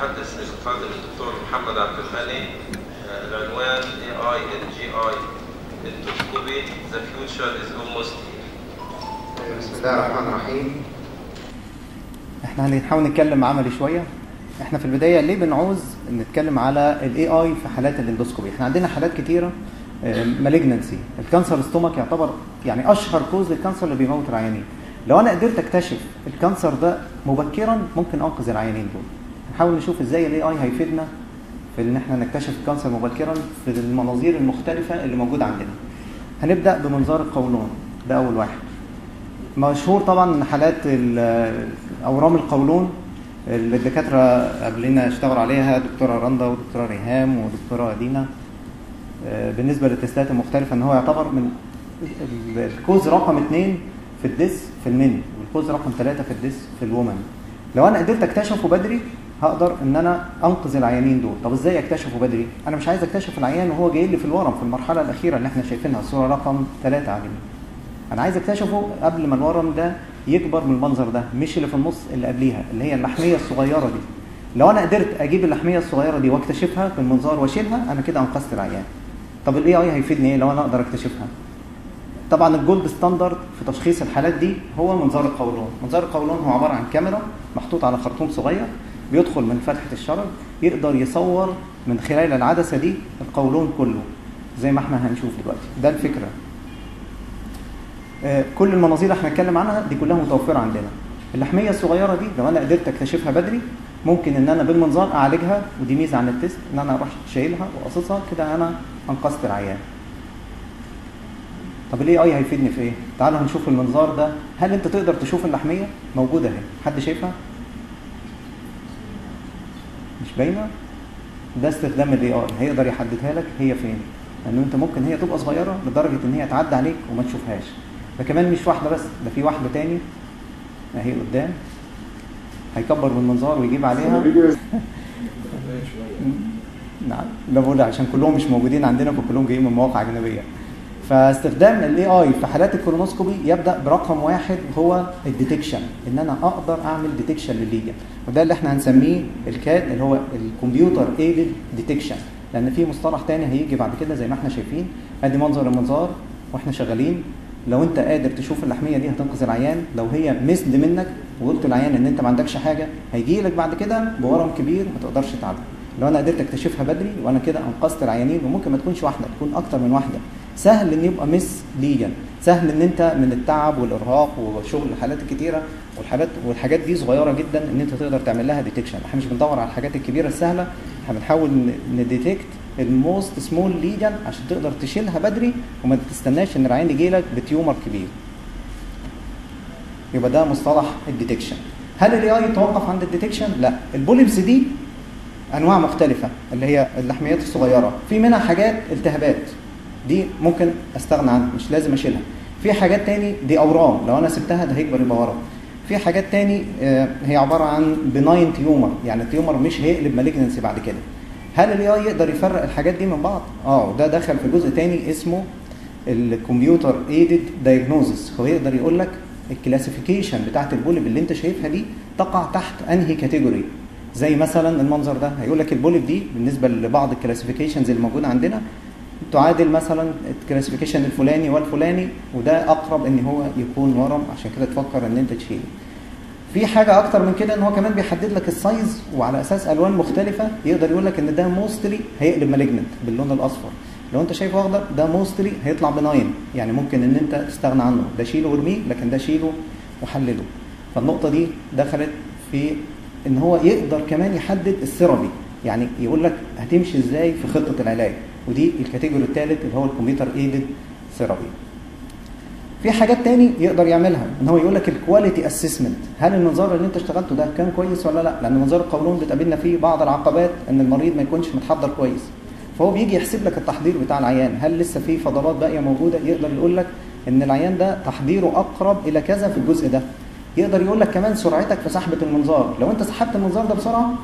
المتحدث الفاضل الدكتور محمد عبد الغني آه، العنوان AI and GI endoscopy the future is almost here. بسم الله الرحمن الرحيم. إحنا هنحاول نتكلم عملي شوية. إحنا في البداية ليه بنعوز نتكلم على ال AI في حالات ال endoscopy؟ إحنا عندنا حالات كتيرة malignancy ال cancer stomach يعتبر يعني أشهر cause لل cancer اللي بيموت العيانين. لو أنا قدرت أكتشف ال cancer ده مبكرا ممكن أنقذ العيانين دول. نحاول نشوف إزاي ال AI هيفيدنا في ان إحنا نكتشف ال cancer مبكرا في المناظير المختلفة اللي موجودة عندنا. هنبدأ بمنظار القولون. ده أول واحد. مشهور طبعا حالات ال- أورام القولون اللي الدكاترة قبلنا اشتغلوا عليها دكتورة رندا ودكتورة ريهام ودكتورة دينا آه، بالنسبة لل test ات المختلفة إن هو يعتبر من ال- ال cause رقم اثنين في ال death في ال men وال cause رقم ثلاثة في ال death في ال women لو أنا قدرت أكتشفه بدري هقدر إن أنا أنقذ العيانين دول. طب إزاي أكتشفه بدري؟ أنا مش عايز أكتشف العيان وهو جاي لي في الورم في المرحلة الأخيرة اللي إحنا شايفينها الصورة رقم ثلاثة على أنا عايز أكتشفه قبل ما الورم ده يكبر من المنظر ده مش اللي في النص اللي قبليها اللي هي اللحمية الصغيرة دي. لو أنا قدرت أجيب اللحمية الصغيرة دي وأكتشفها في المنظار وأشيلها أنا كده أنقذت العيان. طب ال AI هيفيدني إيه لو أنا أقدر أكتشفها؟ طبعا ال gold standard في تشخيص الحالات دي هو منظار القولون. منظار القولون هو عبارة عن كاميرا محطوط على خرطوم صغير. بيدخل من فتحة الشرج يقدر يصور من خلال العدسة دي القولون كله زي ما إحنا هنشوف دلوقتي. ده الفكرة. آه، كل المناظير اللي إحنا هنتكلم عنها دي كلها متوفرة عندنا. اللحمية الصغيرة دي لو أنا قدرت أكتشفها بدري ممكن إن أنا بالمنظار أعالجها ودي ميزة عن ال test إن أنا أروح شايلها وقصصها كده أنا أنقذت العيان. طب ال AI هيفيدني في إيه؟ تعالوا هنشوف المنظار ده. هل أنت تقدر تشوف اللحمية؟ موجودة أهي. حد شايفها؟ مش باينة؟ ده استخدام ال AI هيقدر يحددها لك هي فين. لأن أنت ممكن هي تبقى صغيرة لدرجة إن هي تعدي عليك وما تشوفهاش. ده كمان مش واحدة بس ده في واحدة تاني. اهي قدام. هيكبر بالمنظار ويجيب عليها. نعم. لا بقول عشان كلهم مش موجودين عندنا فكلهم جايين من مواقع أجنبية. فاستخدام ال AI في حالات ال colonoscopy يبدأ برقم واحد هو ال detection إن أنا أقدر أعمل ديتكشن للليجن وده اللي إحنا هنسميه ال CAD اللي هو ال computer aided detection لأن في مصطلح تاني هيجي بعد كده زي ما إحنا شايفين أدي منظر المنظار وإحنا شغالين. لو أنت قادر تشوف اللحمية دي هتنقذ العيان. لو هي missed منك وقلت للعيان إن أنت ما عندكش حاجة هيجي لك بعد كده بورم كبير ما تقدرش تعالجه لو أنا قدرت أكتشفها بدري وأنا كده أنقذت العيانين وممكن ما تكونش واحدة تكون أكتر من واحدة. سهل إن يبقى miss lesion سهل إن أنت من التعب والإرهاق وشغل الحالات الكتيرة والحالات والحاجات دي صغيرة جدا إن أنت تقدر تعمل لها detection إحنا مش بندور على الحاجات الكبيرة السهلة. إحنا بنحاول ن detect ال most small lesion عشان تقدر تشيلها بدري وما تستناش إن العيان يجي لك ب tumor كبير. يبقى ده مصطلح ال detection هل ال AI يتوقف عند ال detection لا. ال polyps دي أنواع مختلفة اللي هي اللحميات الصغيرة. في منها حاجات التهابات. دي ممكن أستغنى عنها مش لازم أشيلها. في حاجات تاني دي أورام لو أنا سبتها ده هيكبر يبقى ورم في حاجات تاني آه، هي عبارة عن benign tumor يعني ال tumor مش هيقلب malignancy بعد كده. هل ال AI يقدر يفرق الحاجات دي من بعض؟ آه ده دخل في جزء تاني اسمه ال computer aided diagnosis هو يقدر يقول لك ال classification بتاعت ال polyp اللي انت شايفها دي تقع تحت انهي category زي مثلا المنظر ده هيقول لك ال polyp دي بالنسبة لبعض ال classifications اللي موجودة عندنا تعادل مثلا ال classification الفلاني والفلاني وده أقرب إن هو يكون ورم عشان كده تفكر إن أنت تشيله. في حاجة أكتر من كده إن هو كمان بيحدد لك ال size وعلى أساس ألوان مختلفة يقدر يقول لك إن ده mostly هيقلب malignant باللون الأصفر. لو أنت شايفه أخضر ده mostly هيطلع benign يعني ممكن إن أنت تستغنى عنه. ده شيله وارميه لكن ده شيله وحلله. فالنقطة دي دخلت في إن هو يقدر كمان يحدد ال therapy. يعني يقول لك هتمشي إزاي في خطة العلاج. ودي ال category الثالث اللي هو ال computer aided therapy. في حاجات تاني يقدر يعملها إن هو يقول لك ال quality assessment هل المنظار اللي انت اشتغلته ده كان كويس ولا لا؟ لأن منظار القولون بتقابلنا فيه بعض العقبات إن المريض ما يكونش متحضر كويس. فهو بيجي يحسب لك التحضير بتاع العيان. هل لسه في فضلات باقية موجودة؟ يقدر يقول لك إن العيان ده تحضيره أقرب إلى كذا في الجزء ده. يقدر يقول لك كمان سرعتك في سحبة المنظار. لو أنت سحبت المنظار ده بسرعة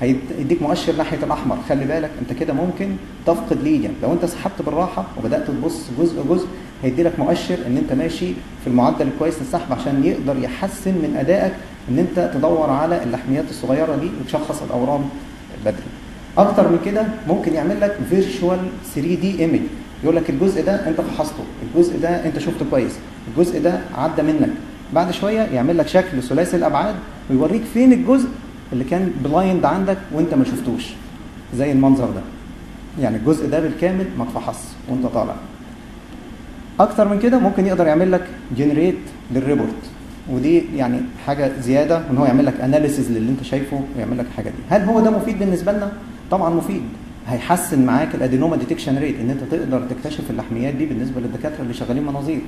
هيديك مؤشر ناحية الأحمر. خلي بالك أنت كده ممكن تفقد ليجن لو أنت سحبت بالراحة وبدأت تبص جزء جزء هيدي لك مؤشر إن أنت ماشي في المعدل الكويس للسحب عشان يقدر يحسن من أدائك إن أنت تدور على اللحميات الصغيرة دي وتشخص الأورام بدري. أكتر من كده ممكن يعمل لك virtual 3D image يقول لك الجزء ده أنت فحصته الجزء ده أنت شفته كويس الجزء ده عدى منك. بعد شوية يعمل لك شكل ثلاثي الأبعاد ويوريك فين الجزء اللي كان blind عندك وانت ما شفتوش. زي المنظر ده. يعني الجزء ده بالكامل ما اتفحص وانت طالع. أكتر من كده ممكن يقدر يعمل لك generate لل report ودي يعني حاجة زيادة إن هو يعمل لك analysis للي انت شايفه ويعمل لك الحاجة دي. هل هو ده مفيد بالنسبة لنا؟ طبعا مفيد. هيحسن معاك ال adenoma detection rate إن أنت تقدر تكتشف اللحميات دي بالنسبة للدكاترة اللي شغالين مناظير.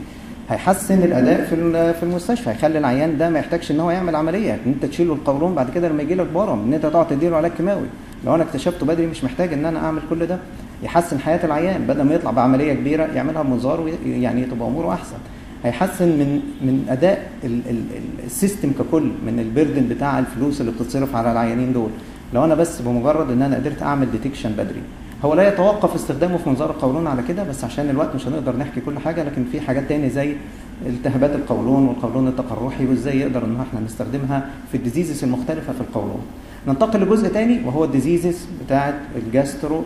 هيحسن الأداء في في المستشفى هيخلي العيان ده ما يحتاجش إن هو يعمل عملية. إن أنت تشيله القولون بعد كده لما يجي لك بورم إن أنت تقعد تديله علاج كيماوي. لو أنا اكتشفته بدري مش محتاج إن أنا أعمل كل ده يحسن حياة العيان. بدل ما يطلع بعملية كبيرة يعملها بمنظار يعني تبقى أموره أحسن. هيحسن من من أداء ال ال ال system ككل من ال burden بتاع الفلوس اللي بتتصرف على العيانين دول. لو أنا بس بمجرد إن أنا قدرت أعمل detection بدري. هو لا يتوقف استخدامه في منظار القولون على كده بس عشان الوقت مش هنقدر نحكي كل حاجة لكن في حاجات تاني زي التهابات القولون والقولون التقرحي وإزاي يقدر إن إحنا نستخدمها في ال diseases المختلفة في القولون. ننتقل لجزء تاني وهو ال diseases بتاعه ال gastro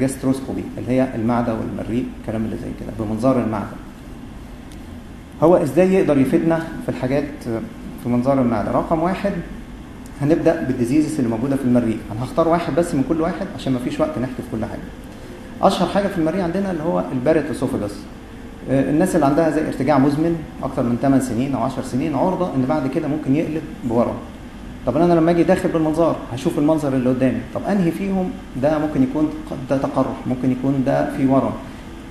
gastroscopy اللي هي المعدة والمريء الكلام اللي زي كده بمنظار المعدة. هو إزاي يقدر يفيدنا في الحاجات في منظار المعدة؟ رقم واحد هنبدأ بال diseases اللي موجودة في المريء. أنا هختار واحد بس من كل واحد عشان ما فيش وقت نحكي في كل حاجة. أشهر حاجة في المريء عندنا اللي هو ال Barrett esophagus الناس اللي عندها زي ارتجاع مزمن أكتر من 8 سنين أو 10 سنين عرضة إن بعد كده ممكن يقلب بورم طب أنا لما أجي داخل بالمنظار هشوف المنظر اللي قدامي. طب أنهي فيهم ده ممكن يكون ده تقرح ممكن يكون ده في ورم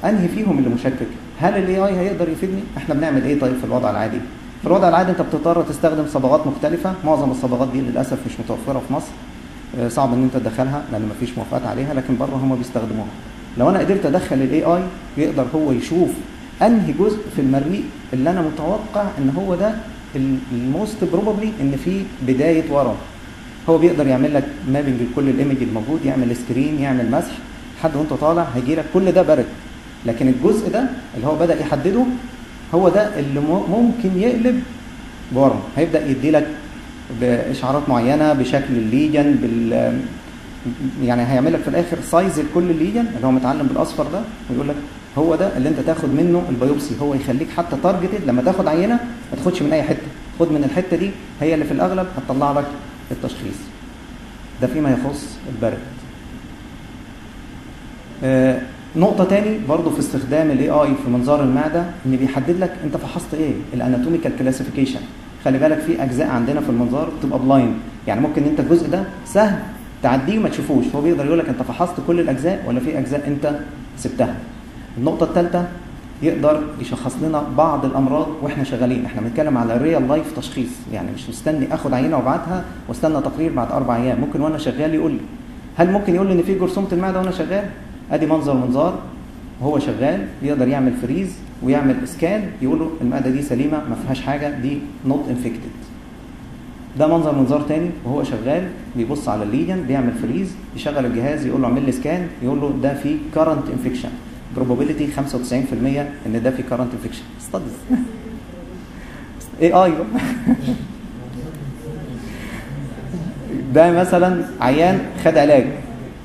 أنهي فيهم اللي مشكك؟ هل ال AI هيقدر يفيدني؟ إحنا بنعمل إيه طيب في الوضع العادي. في الوضع العادي انت بتضطر تستخدم صبغات مختلفة. معظم الصبغات دي للأسف مش متوفرة في مصر. صعب إن أنت تدخلها لأن مفيش موافقات عليها لكن بره هم بيستخدموها. لو أنا قدرت أدخل ال AI يقدر هو يشوف أنهي جزء في المريء اللي أنا متوقع إن هو ده ال most probably إن في بداية ورم هو بيقدر يعمل لك mapping لكل ال image الموجود يعمل screen يعمل مسح. لحد وأنت طالع هيجي لك كل ده Barrett. لكن الجزء ده اللي هو بدأ يحدده هو ده اللي ممكن يقلب بورم هيبدأ يدي لك بإشعارات معينة بشكل ال lesion بال يعني هيعمل لك في الآخر size لكل ال lesion اللي هو متعلم بالأصفر ده ويقول لك هو ده اللي أنت تاخد منه ال biopsy. هو يخليك حتى targeted لما تاخد عينة ما تاخدش من أي حتة. خد من الحتة دي هي اللي في الأغلب هتطلع لك التشخيص. ده فيما يخص ال Barrett. آه نقطة تاني برضو في استخدام ال AI في منظار المعدة إن بيحدد لك أنت فحصت إيه؟ ال anatomical classification خلي بالك في أجزاء عندنا في المنظار بتبقى blind يعني ممكن أنت الجزء ده سهل تعديه وما تشوفوش. هو بيقدر يقول لك أنت فحصت كل الأجزاء ولا في أجزاء أنت سبتها. النقطة الثالثة يقدر يشخص لنا بعض الأمراض وإحنا شغالين. إحنا بنتكلم على real life تشخيص. يعني مش مستني آخد عينة وأبعتها واستنى تقرير بعد أربع أيام. ممكن وأنا شغال يقول لي. هل ممكن يقول لي إن في جرثومة المعدة وأنا شغال؟ ادي منظر منظار وهو شغال يقدر يعمل freeze ويعمل scan يقول له المعدة دي سليمة ما فيهاش حاجة دي not infected ده منظر منظار تاني وهو شغال بيبص على ال lesion بيعمل freeze يشغل الجهاز يقول له اعمل لي scan يقول له ده في current infection probability 95% إن ده في current infection ستادز AI ده مثلا عيان خد علاج.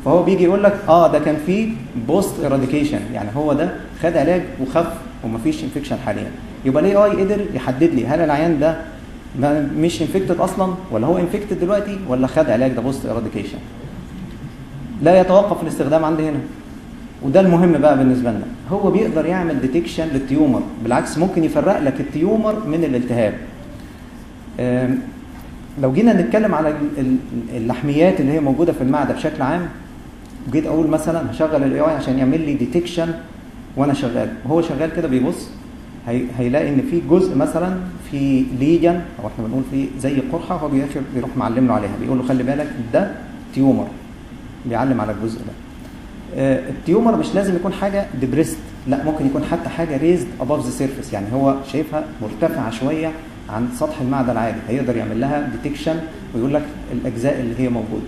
فهو بيجي يقول لك آه ده كان فيه post eradication يعني هو ده خد علاج وخف ومفيش infection حاليا. يبقى ال AI قدر يحدد لي هل العيان ده مش infected أصلا ولا هو infected دلوقتي ولا خد علاج ده post eradication لا يتوقف الاستخدام عندي هنا. وده المهم بقى بالنسبة لنا. هو بيقدر يعمل detection لل tumor بالعكس ممكن يفرق لك ال tumor من الالتهاب. لو جينا نتكلم على اللحميات اللي هي موجودة في المعدة بشكل عام جيت أقول مثلا هشغل ال AI عشان يعمل لي detection وأنا شغال. وهو شغال كده بيبص هي هيلاقي ان في جزء مثلا في lesion أو إحنا بنقول في زي قرحة هو بياخد بيروح معلم له عليها بيقول له خلي بالك ده tumor بيعلم على الجزء ده. ال tumor مش لازم يكون حاجة depressed لا ممكن يكون حتى حاجة raised above the surface يعني هو شايفها مرتفعة شوية عن سطح المعدة العادي هيقدر يعمل لها detection ويقول لك الأجزاء اللي هي موجودة.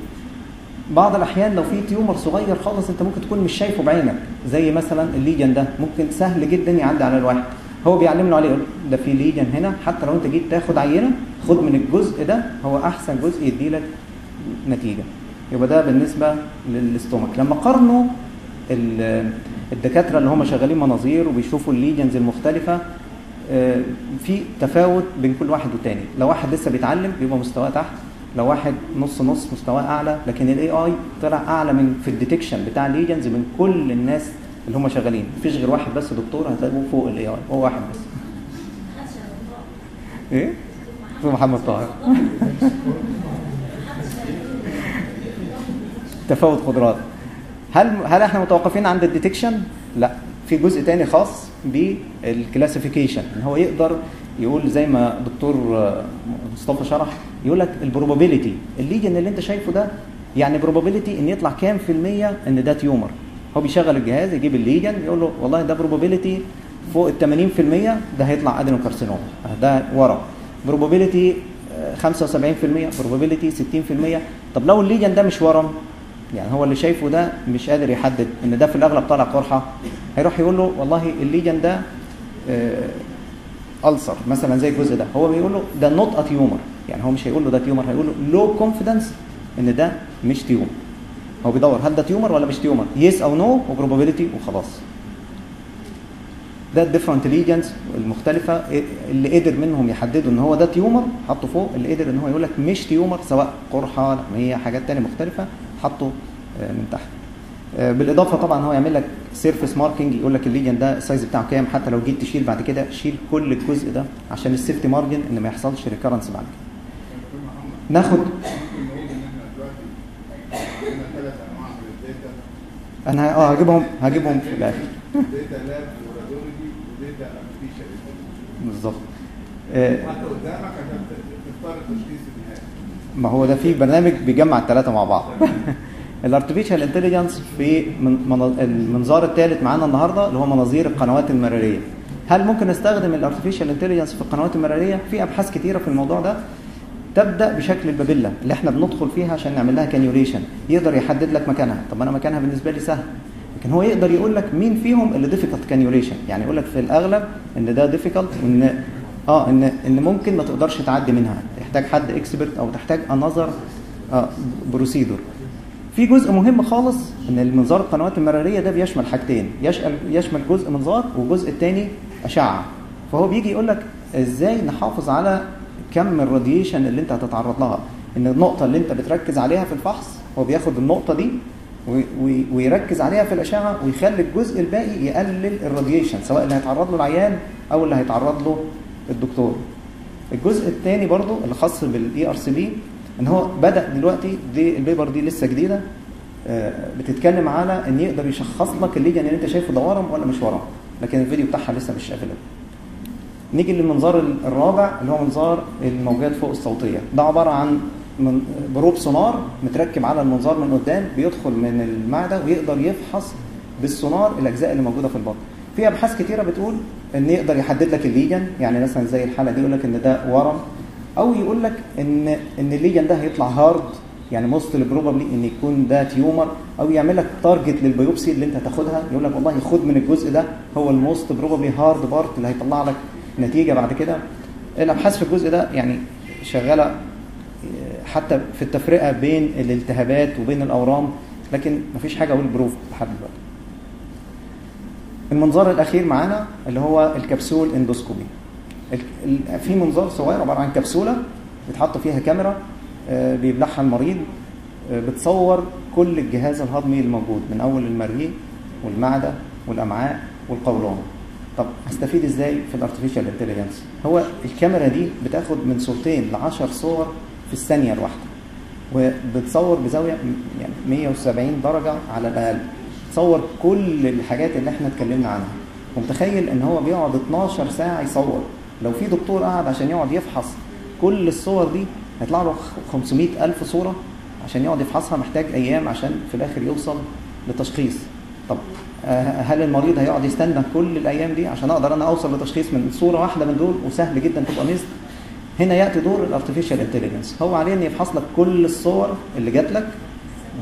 بعض الأحيان لو في tumor صغير خالص أنت ممكن تكون مش شايفه بعينك. زي مثلا ال lesion ده ممكن سهل جدا يعدي على الواحد. هو بيعلم له عليه ده في lesion هنا حتى لو أنت جيت تاخد عينة خد من الجزء ده هو أحسن جزء يدي لك نتيجة. يبقى ده بالنسبة لل stomach لما قارنوا ال- الدكاترة اللي هم شغالين مناظير وبيشوفوا ال lesions المختلفة آه، في تفاوت بين كل واحد والتاني. لو واحد لسه بيتعلم بيبقى مستواه تحت. لو واحد نص نص مستواه أعلى لكن ال AI طلع أعلى من في ال detection بتاع ال lesions من كل الناس اللي هم شغالين. مفيش غير واحد بس دكتور هتلاقوه فوق ال AI هو واحد بس. إيه؟ محمد طاهر. تفاوت قدرات. هل هل إحنا متوقفين عند ال detection لا. في جزء تاني خاص بال classification إن هو يقدر يقول زي ما دكتور مصطفى شرح يقول لك ال probability ال lesion اللي انت شايفه ده يعني probability ان يطلع كام في المية ان ده tumor هو بيشغل الجهاز يجيب ال lesion يقول له والله ده probability فوق ال 80% ده هيطلع adenocarcinoma ده ورا. probability 75% probability 60% طب لو ال lesion ده مش ورم يعني هو اللي شايفه ده مش قادر يحدد إن ده في الأغلب طالع قرحة هيروح يقول له والله ال lesion ده آه، ulcer مثلا زي الجزء ده. هو بيقول له ده not a tumor يعني هو مش هيقول له ده tumor هيقول له low confidence إن ده مش tumor هو بيدور هل ده tumor ولا مش tumor yes أو no و probability وخلاص ده ال different lesions المختلفة اللي قدر منهم يحددوا إن هو ده tumor حطه فوق. اللي قدر إن هو يقول لك مش tumor سواء قرحة لحميه حاجات تانية مختلفة حطه آه، من تحت. بالإضافة طبعا هو يعمل لك surface marking يقول لك ال lesion ده ال size بتاعه كام حتى لو جيت تشيل بعد كده شيل كل الجزء ده عشان ال safety margin إن ما يحصلش recurrence بعد كده. ناخد أنا آه هجيبهم هجيبهم في الآخر. بالظبط. آه، ما هو ده في برنامج بيجمع الثلاثه مع بعض. ال artificial intelligence في من- من- المنظار الثالث معانا النهارده اللي هو مناظير القنوات المرارية. هل ممكن نستخدم ال artificial intelligence في القنوات المرارية؟ في أبحاث كتيرة في الموضوع ده تبدأ بشكل ال papilla اللي إحنا بندخل فيها عشان نعمل لها cannulation يقدر يحدد لك مكانها. طب أنا مكانها بالنسبة لي سهل. لكن هو يقدر يقول لك مين فيهم اللي difficult cannulation يعني يقول لك في الأغلب إن ده difficult وإن آه ان إن ممكن ما تقدرش تعدي منها. تحتاج حد expert أو تحتاج another procedure في جزء مهم خالص إن المنظار القنوات المرارية ده بيشمل حاجتين. يشمل يشمل جزء منظار والجزء الثاني أشعة. فهو بيجي يقول لك إزاي نحافظ على كم ال radiation اللي أنت هتتعرض لها. إن النقطة اللي أنت بتركز عليها في الفحص هو بياخد النقطة دي وي- وي- ويركز عليها في الأشعة ويخلي الجزء الباقي يقلل ال radiation سواء اللي هيتعرض له العيان أو اللي هيتعرض له الدكتور. الجزء الثاني برضو اللي خاص بال ERCP إن هو بدأ دلوقتي دي ال paper دي لسه جديدة آه، بتتكلم على إن يقدر يشخص لك ال lesion اللي أنت شايفه ده ورم ولا مش ورم لكن الفيديو بتاعها لسه مش available نيجي للمنظار الرابع اللي هو منظار الموجات فوق الصوتية. ده عبارة عن من probe سونار متركب على المنظار من قدام بيدخل من المعدة ويقدر يفحص بالسونار الأجزاء اللي موجودة في البطن. في أبحاث كتيرة بتقول إن يقدر يحدد لك ال lesion يعني مثلا زي الحالة دي يقول لك إن ده ورم أو يقول لك إن إن ال lesion ده هيطلع hard يعني most probably إن يكون ده tumor أو يعمل لك target لل biopsy اللي أنت هتاخدها يقول لك والله خد من الجزء ده هو ال most probably hard part اللي هيطلع لك نتيجة بعد كده. الأبحاث في الجزء ده يعني شغالة آه، حتى في التفرقة بين الالتهابات وبين الأورام لكن مفيش حاجة أقول proof لحد دلوقتي. المنظار الأخير معانا اللي هو ال capsule endoscopy في منظار صغير عبارة عن كبسولة بيتحط فيها كاميرا آه، بيبلعها المريض آه، بتصور كل الجهاز الهضمي الموجود من أول المريء والمعدة والأمعاء والقولون. طب هستفيد إزاي في ال artificial intelligence هو الكاميرا دي بتاخد من صورتين ل 10 صور في الثانية الواحدة وبتصور بزاوية يعني 170 درجة على الأقل. تصور كل الحاجات اللي إحنا اتكلمنا عنها. ومتخيل إن هو بيقعد 12 ساعة يصور. لو في دكتور قعد عشان يقعد يفحص كل الصور دي هيطلع له 500 ألف صورة عشان يقعد يفحصها محتاج أيام عشان في الآخر يوصل لتشخيص. طب آه، هل المريض هيقعد يستنى كل الأيام دي عشان أقدر أنا أوصل لتشخيص من صورة واحدة من دول؟ وسهل جدا تبقى ميزة. هنا يأتي دور ال artificial intelligence هو عليه إن يفحص لك كل الصور اللي جات لك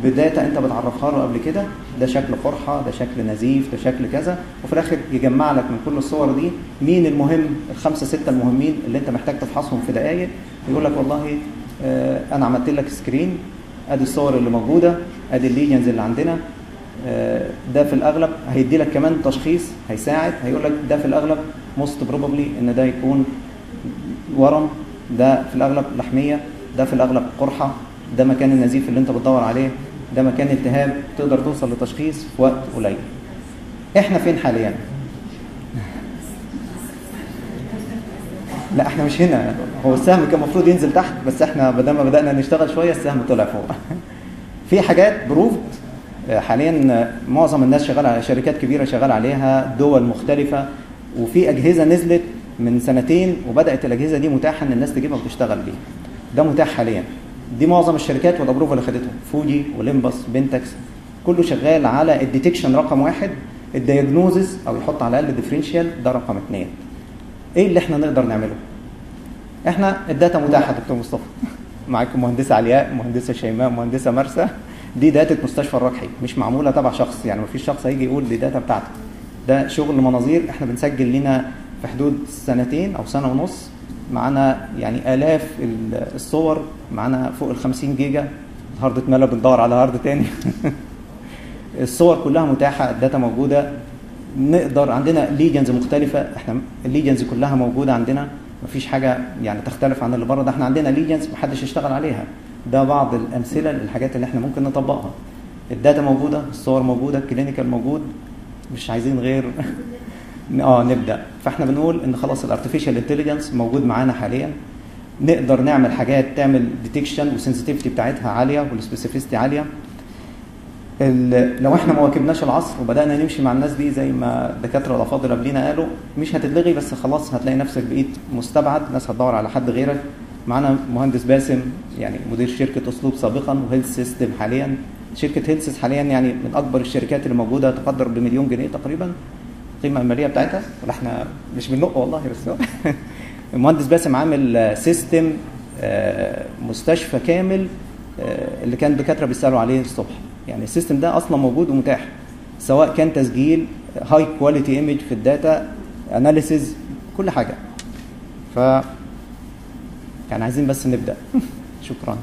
ب data أنت بتعرفها له قبل كده ده شكل قرحه ده شكل نزيف ده شكل كذا وفي الآخر يجمع لك من كل الصور دي مين المهم الخمسة ستة المهمين اللي أنت محتاج تفحصهم في دقائق يقول لك والله آه، أنا عملت لك screen أدي الصور اللي موجودة أدي ال lesions اللي عندنا آه، ده في الأغلب هيدي لك كمان تشخيص هيساعد هيقول لك ده في الأغلب موست بروبابلي إن ده يكون ورم ده في الأغلب لحمية ده في الأغلب قرحة. ده مكان النزيف اللي انت بتدور عليه ده مكان التهاب تقدر توصل لتشخيص في وقت قليل. إحنا فين حاليا؟ لا إحنا مش هنا. هو السهم كان المفروض ينزل تحت بس إحنا بدل ما بدأنا نشتغل شوية السهم طلع فوق. في حاجات بروفد حاليا معظم الناس شغالة على شركات كبيرة شغالة عليها دول مختلفة وفي أجهزة نزلت من سنتين وبدأت الأجهزة دي متاحة إن الناس تجيبها وتشتغل بيها. ده متاح حاليا. دي معظم الشركات والابروف اللي خدتهم فوجي وليمبس بنتكس كله شغال على الديتكشن رقم واحد. الدياجنوزس أو يحط على الأقل ديفرنشال ده رقم اثنين إيه اللي إحنا نقدر نعمله؟ إحنا الداتا متاحة دكتور مصطفى. معاكم مهندسة علياء مهندسة شيماء مهندسة مرسى. دي داتا مستشفى الركحي مش معمولة تبع شخص يعني مفيش شخص هيجي يقول دي داتا بتاعته ده شغل مناظير إحنا بنسجل لنا في حدود سنتين أو سنة ونص. معانا يعني آلاف ال- الصور معانا فوق ال 50 جيجا. ال hard اتملى بندور على hard تاني. الصور كلها متاحة ال data موجودة. نقدر عندنا lesions مختلفة. إحنا ال lesions كلها موجودة عندنا. مفيش حاجة يعني تختلف عن اللي بره ده. إحنا عندنا lesions محدش اشتغل عليها. ده بعض الأمثلة للحاجات اللي إحنا ممكن نطبقها. ال data موجودة الصور موجودة ال clinical موجود. مش عايزين غير آه نبدأ. فإحنا بنقول إن خلاص ال artificial intelligence موجود معانا حاليا. نقدر نعمل حاجات تعمل detection وال sensitivity بتاعتها عالية وال specificity عالية. ال- لو إحنا ما واكبناش العصر وبدأنا نمشي مع الناس دي زي ما الدكاتره الافاضل قبلينا قالوا مش هتتلغي بس خلاص هتلاقي نفسك بقيت مستبعد. ناس هتدور على حد غيرك. معانا مهندس باسم يعني مدير شركة أسلوب سابقا و Health System حاليا. شركة Health حاليا يعني من أكبر الشركات اللي موجودة تقدر بمليون جنيه تقريبا. القيمة المالية بتاعتها ولا إحنا مش بننق والله بس المهندس باسم عامل system مستشفى كامل آه، اللي كان الدكاتره بيسألوا عليه الصبح. يعني ال system ده أصلا موجود ومتاح سواء كان تسجيل high quality image في ال data analysis كل حاجة. ف يعني عايزين بس نبدأ. شكرا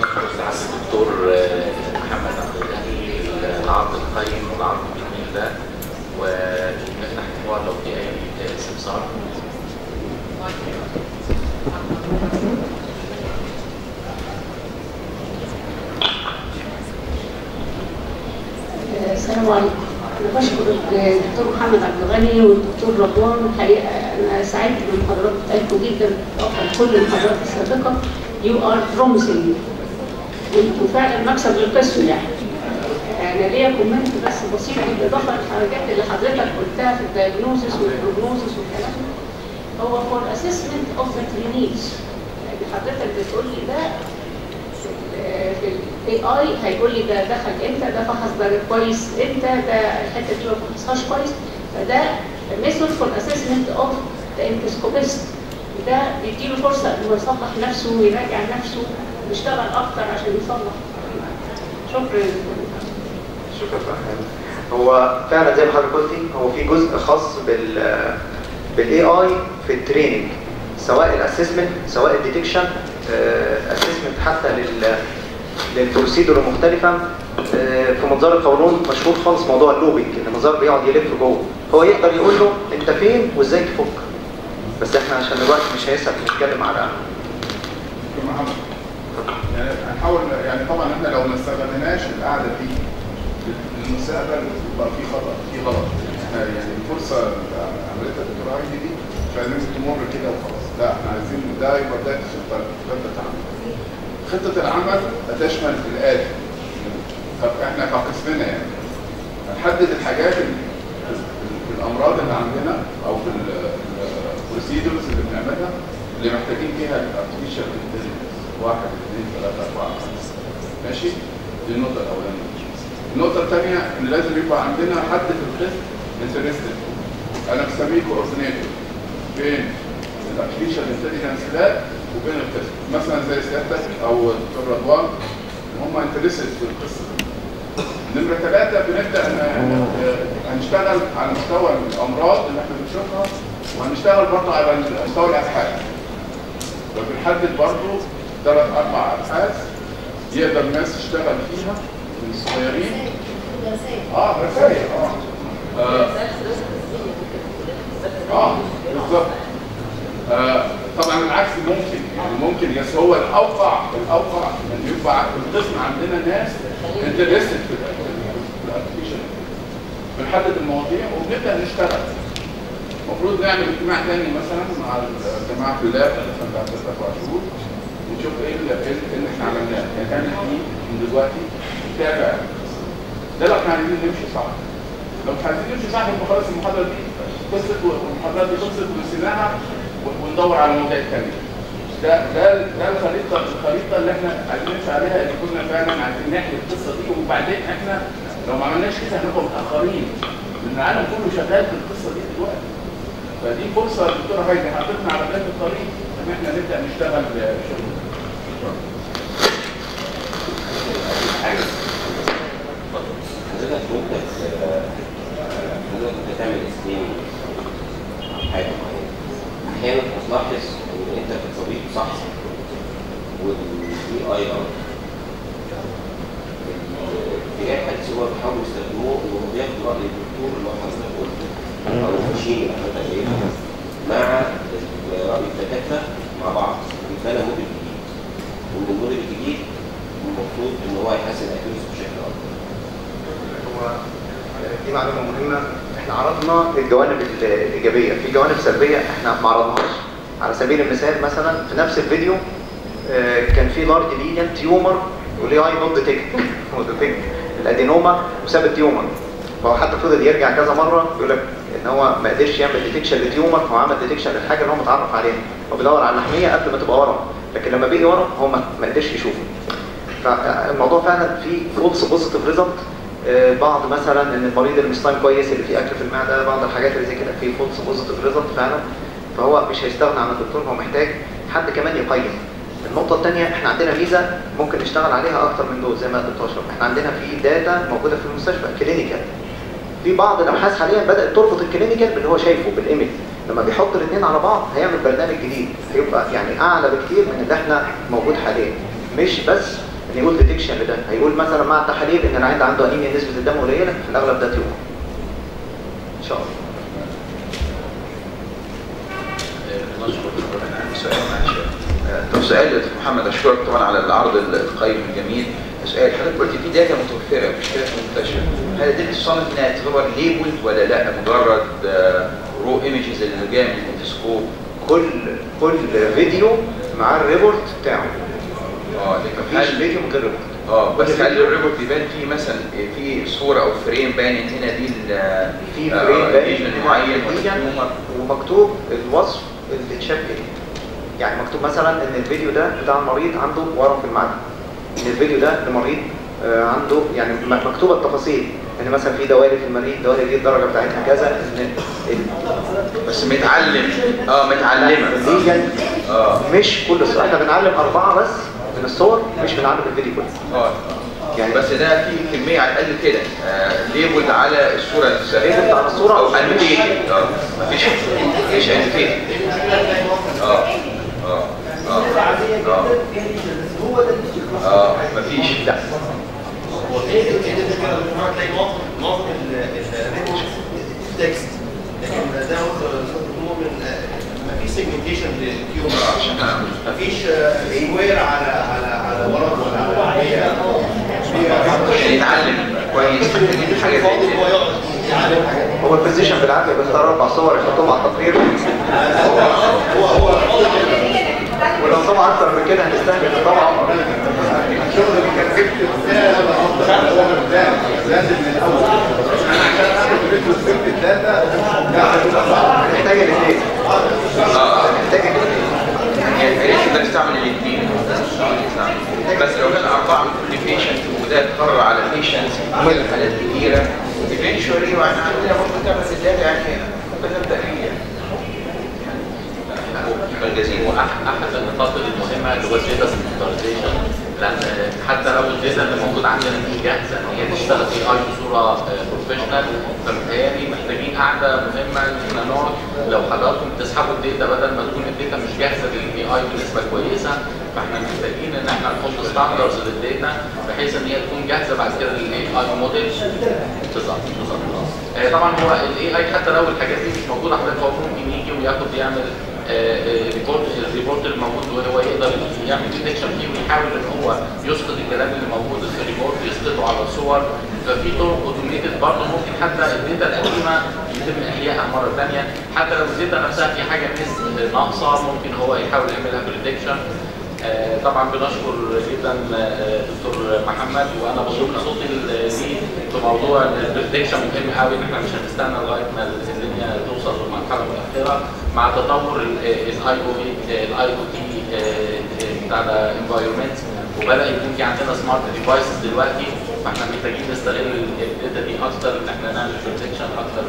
نشكر سعادة الدكتور آه، محمد عبد الغني العرض القيم والعرض الجميل ده ونفتح الحوار لو في اي استفسار أنا بشكر الدكتور محمد عبد الغني والدكتور رضوان. الحقيقة أنا سعدت بالمحاضرات بتاعتكم جدا كل المحاضرات السابقة. You are promising وأنتوا فعلا مكسب للقسم يعني. أنا ليا comment بس بسيط بالاضافه للحاجات اللي حضرتك قلتها في ال diagnosis وال prognosis والكلام هو for assessment of the trainees يعني حضرتك بتقول لي ده في ال AI هيقول لي ده دخل إمتى ده فحص ده كويس إمتى ده الحته دي ما فحصهاش كويس. فده method for assessment of the endoscopist ده بيديله فرصة انه يصلح نفسه ويراجع نفسه ويشتغل أكتر عشان يصلح. شكرا. شكرا. هو فعلا زي ما حضرتك قلتي هو في جزء خاص بال بال AI في ال training سواء ال assessment سواء ال detection assessment حتى لل لل procedure المختلفه آه، في منظار القولون مشهور خالص موضوع ال looping إن المنظار بيقعد يلف جوه. هو يقدر يقول له أنت فين وإزاي تفك. بس إحنا عشان الوقت مش هيسع نتكلم على محمد يعني هنحاول يعني طبعا إحنا لو ما استخدمناش القعدة دي للمستقبل يبقى في خطأ في غلط. إحنا يعني الفرصه عملتها الدكتور هايدي دي مش عايزين تمر كده وخلاص. لا إحنا عايزين ده يبقى بدايه خطه العمل خطه العمل هتشمل الاتي طب إحنا كقسمنا يعني. هنحدد الحاجات ال- ال- الأمراض اللي عندنا أو في ال procedures اللي بنعملها اللي محتاجين فيها ال artificial intelligence واحد اثنين ثلاثة أربعة خمسة. ماشي؟ دي النقطة الأولانية. النقطة الثانية إن لازم يبقى عندنا حد في القسم interested أنا بسميه كوردينيتور فين؟ الارتفيشال انتليجنس لاب وبين القسم مثلا زي سيادتك أو دكتور رضوان هم interested في القصة دي نمرة ثلاثة بنبدأ ن- هنشتغل على مستوى الأمراض اللي إحنا بنشوفها وهنشتغل برضه على مستوى الأبحاث. فبنحدد برضه ثلاث أربع أبحاث يقدر الناس تشتغل فيها من الصغيرين. آه رسائل آه. آه, آه بالظبط. آه طبعا العكس ممكن. يعني ممكن بس هو الأوقع الأوقع إن يبقى القسم عندنا ناس interested في ال application بنحدد المواضيع وبنبدأ نشتغل. المفروض نعمل اجتماع تاني مثلا مع الجماعه في اللاب مثلا بعد ثلاث أربع شهور ونشوف إيه اللي, إيه إحنا عملناه. يعني نعمل فيه من دلوقتي نتابع ده لو إحنا عايزين نمشي صح. لو مش عايزين نمشي صح يبقى خلاص المحاضرة دي خلصت والمحاضرات دي خلصت ونسيناها وندور على مواضيع تانية ده ده ده الخريطه الخريطه اللي إحنا عايزين نمشي عليها اللي كنا فعلا عايزين نحكي القصة دي. وبعدين إحنا لو ما عملناش كده هنبقى متاخرين لأن العالم كله شغال في القصة دي دلوقتي. فدي فرصة الدكتوره هايدي حطتنا على بدايه الطريق. إن إحنا نبدأ نشتغل شغل حضرتك ممكن حضرتك ممكن تعمل screening حاجة؟ أحيانا هتلاحظ ان انت كطبيب صح. وال AI ار في اي حديث هو بيحاولوا يستخدموه انهم بياخدوا راي الدكتور اللي هو حضرتك قلته. أو ال machine اللي حضرتك قايلها مع رأي الدكاترة مع بعض. بيتبنى موديل جديد. ومن الموديل الجديد المفروض إن هو يحسن ال accuracy بشكل أكبر. دي معلومة مهمة. إحنا عرضنا الجوانب ال- الإيجابية. في جوانب سلبية إحنا ما عرضناهاش على سبيل المثال مثلا في نفس الفيديو آه، كان في large lesion tumor وال AI not detect ال adenoma وساب ال tumor فهو حتى فضل يرجع كذا مرة يقول لك إن هو ما قدرش يعمل detection ل tumor فهو عمل detection للحاجه اللي هو متعرف عليها. هو بيدور على اللحميه قبل ما تبقى ورم. لكن لما بيجي ورم هو ما قدرش يشوفه. فالموضوع فعلا فيه false positive result بعض مثلا إن المريض اللي مش صايم كويس اللي فيه أكل في المعده بعض الحاجات اللي زي كده فيه false positive result فعلا فهو مش هيستغنى عن الدكتور هو محتاج حد كمان يقيم. النقطة الثانية إحنا عندنا ميزة ممكن نشتغل عليها أكتر من دول زي ما الدكتور شرح. إحنا عندنا في data موجودة في المستشفى clinical. في بعض الأبحاث حاليا بدأت تربط ال clinical باللي هو شايفه بال image لما بيحط الاثنين على بعض هيعمل برنامج جديد. هيبقى يعني أعلى بكتير من اللي إحنا موجود حاليا. مش بس إن يقول detection لده. هيقول مثلا مع التحاليل إن العيان ده عنده انيميا نسبة الدم قليلة في الأغلب ده tumor إن شاء الله. آه، طب سؤال محمد أشكرك طبعا على العرض القيم الجميل. سؤال حضرتك قلت في data متوفرة مش كده منتشرة. هل دي تصنف إنها تعتبر labeled ولا لا؟ مجرد raw images اللي جاية من كل كل فيديو مع ال report بتاعه. آه لكن مفيش هل فيديو من غير report آه بس هل ال report بيبان فيه مثلا في صورة أو frame باين هنا دي في آه، frame باين معين tumor؟ ومكتوب الوصف اللي اتشاف إيه. يعني مكتوب مثلا إن الفيديو ده بتاع المريض عنده ورم في المعدة. إن الفيديو ده لمريض آه، عنده يعني مكتوبة التفاصيل. إن مثلا في دوالي في المريض الدوالي دي الدرجة بتاعتها كذا إن بس متعلم. آه متعلمة. ال lesion آه. مش كل الصور إحنا بنعلم أربعة بس من الصور مش بنعلم الفيديو كله آه. يعني بس ده في كمية على الأقل كده. آه label على الصورة نفسها. label على الصورة. أو annotated آه. مفيش. مفيش annotated آه. آه. آه. آه. آه. مفيش. لا. هو اللي ممكن تلاقي معظم ال text لكن ده هو من ما فيش سيجمنتيشن للكيوم عشان أنا ما فيش سكوير على على على ورق ولا على عشان يتعلم كويس. محتاجين حاجة زي هو كده. هو الفيزيشن بالعافية بيختار أربع صور يحطهم على التقرير. هو هو ولو طبعا أكتر من كده هنستهلك طبعا. الشغل اللي كان جبت الداتا هو قدام لازم من الأول. أنا عشان أعمل retrospect ال data محتاج الاثنين آه محتاج الاثنين يعني يا ريت تقدر تستعمل الاثنين بس لو كان اربعه من كل patient اتكرر على patient كتير حالات كتيرة. eventually وإحنا عندنا برضه كام ال data يعني ممكن نبدا فيه يعني. جزيلا واحد أحد النقاط المهمة اللي هو ال data centralization لأن حتى لو ال data اللي موجوده عندنا دي جاهزة هي تشتغل AI بصورة professional فمتهيألي محتاجين قاعدة مهمة إن إحنا نقعد. لو حضراتكم تسحبوا ال data بدل ما تكون ال data مش جاهزة لل AI بنسبة كويسة فاحنا محتاجين إن إحنا نحط standards لل data بحيث إن هي تكون جاهزة بعد كده لل AI model بالظبط بالظبط. آه، طبعا هو ال AI حتى لو الحاجات دي مش موجودة حضرتك هو ممكن يجي وياخد يعمل report ال report اللي موجود وهو يقدر يعمل detection فيه ويحاول إن هو يسقط الكلام اللي موجود في ال report يسقطه على الصور ففي طرق automated برضه ممكن حتى ال data القديمة يتم احيائها مرة ثانية حتى لو ال data نفسها في حاجة ناقصة ممكن هو يحاول يعملها prediction آه، طبعا بنشكر جدا آه، دكتور محمد وأنا بضم صوتي ليه في موضوع ال prediction مهم قوي إن إحنا مش هنستنى لغاية ما الدنيا توصل للمرحلة المتاخره مع تطور ال IO ال IoT بتاع ده environment وبدأ يكون في عندنا smart devices دلوقتي فإحنا محتاجين نستغل ال data دي أكتر إن إحنا نعمل prediction أكتر